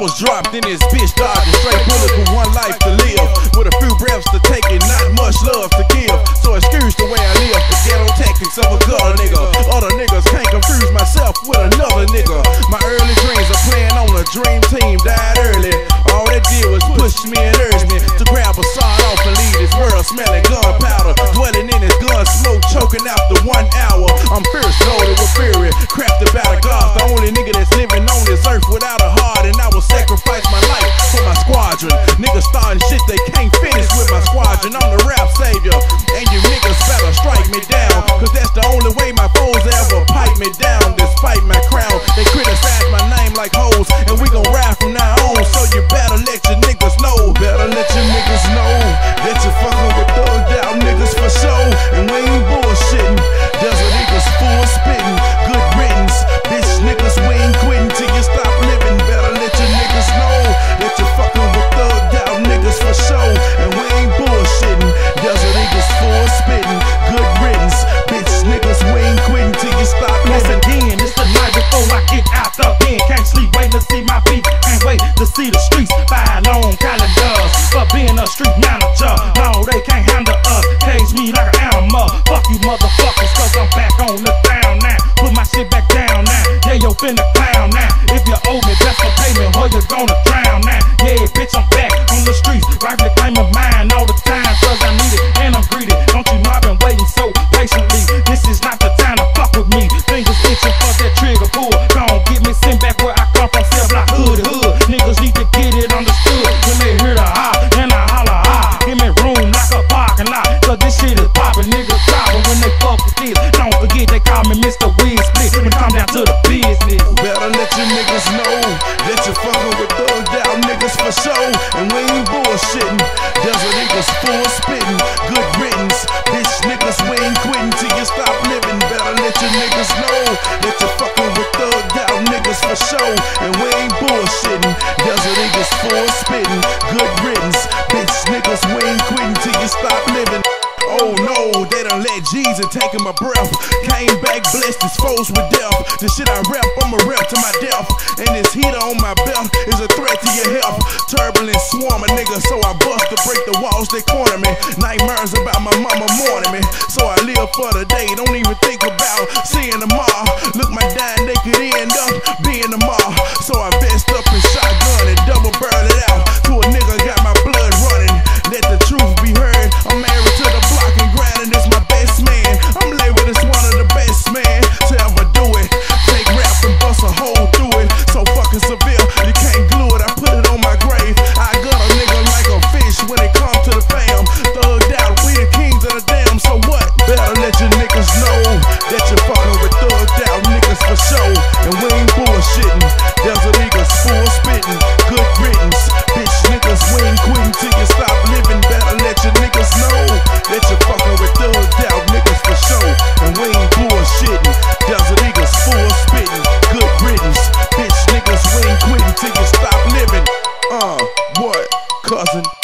was dropped in this bitch dodging straight bullets with one life to live. With a few breaths to take and not much love to give. So excuse the way I live, the ghetto tactics of a gutter nigga. Other niggas can't confuse myself with another nigga. My early dreams of playing on a dream team died early. All they did was push me and urge me to grab a sawed off and leave this world smelling gunpowder. Dwelling in this gun smoke, choking out the one hour. I'm fierce, loaded with fury, with. I'm the rap savior, and you niggas better strike me down, cause that's the only way my foes ever pipe me down. Despite my crown, they criticize my name like hoes, and we gon' ride from now on. So you better let your niggas know, better let your niggas know that you fucking with thugged out niggas for show, and we ain't motherfuckers, cause I'm back on the ground now. Put my shit back down now. Yeah, yo, finna clown now. If you owe me, best for payment, or you're gonna drown now. To the business. Better let your niggas know that you fucking with thugged out niggas for show, and we ain't bullshitting. Desert Eagles full spitting, good riddance. Bitch niggas, we ain't quitting till you stop living. Better let your niggas know that you fucking with thugged out niggas for show, and we ain't bullshitting. Desert Eagles full spitting, good riddance. Bitch niggas, we ain't quitting till you stop living. Oh no, they done let Jesus taking my breath. Blessed, exposed with death. The shit I rap, I'm a rep to my death. And this heater on my belt is a threat to your health. Turbulent swarming nigga, so I bust to break the walls they corner me. Nightmares about my mama mourning me. So I live for the day, don't even think about seeing tomorrow. Look, my dying they could end up being tomorrow. So I niggas know that you're fucking with thugged out niggas for show. And we ain't bullshitting. a Eagles full spitting. Good riddance. Bitch niggas, we ain't quitting till you stop living. Better let your niggas know that you're fucking with thugged out niggas for show. And we ain't bullshitting. a Eagles full spitting. Good riddance. Bitch niggas, we ain't quitting till you stop living. Uh, what, cousin?